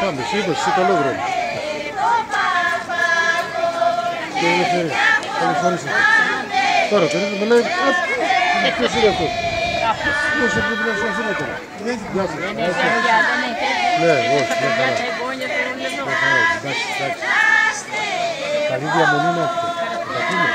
Πάμε, εσύ είπες, εσύ καλό δρόμο. Και ελευθερία. Καλωσόρισα. Τώρα, περίπου με λέει, «Α, ποιος είναι αυτός; Ποιος πρέπει να σας είναι τώρα. Γεια σας. Ναι, όχι, μια χαρά. Μια χαρά, εντάξει, εντάξει. Καλή διαμονή είναι αυτό. Θα τα πούμε.